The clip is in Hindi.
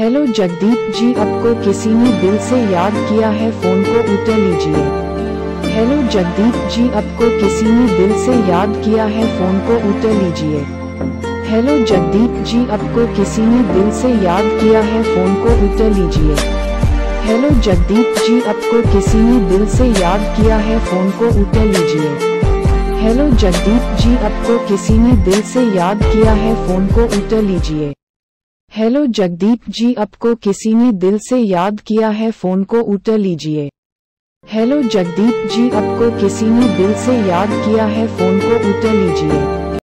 हेलो जगदीप जी, आपको किसी ने दिल से याद किया है, फ़ोन को उठा लीजिए। हेलो जगदीप जी, आपको किसी ने दिल से याद किया है, फ़ोन को उठा लीजिए। हेलो जगदीप जी, आपको किसी ने दिल से याद किया है, फ़ोन को उठा लीजिए। हेलो जगदीप जी, आपको किसी ने दिल से याद किया है, फ़ोन को उठा लीजिए। हेलो जगदीप जी, आपको किसी ने दिल से याद किया है, फ़ोन को उठा लीजिए। हेलो जगदीप जी, आपको किसी ने दिल से याद किया है, फ़ोन को उठा लीजिए। हेलो जगदीप जी, आपको किसी ने दिल से याद किया है, फ़ोन को उठा लीजिए।